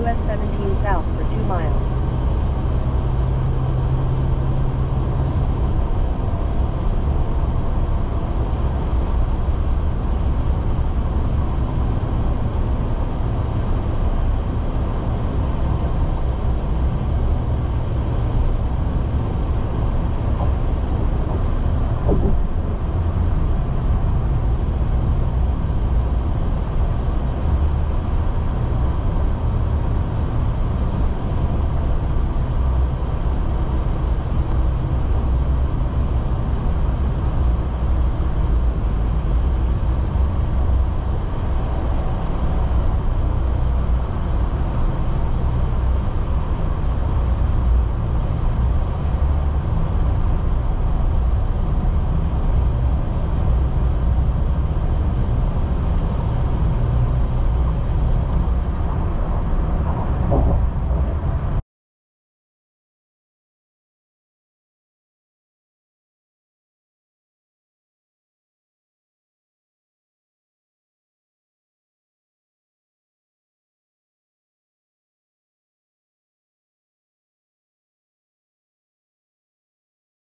US 17 south for 2 miles.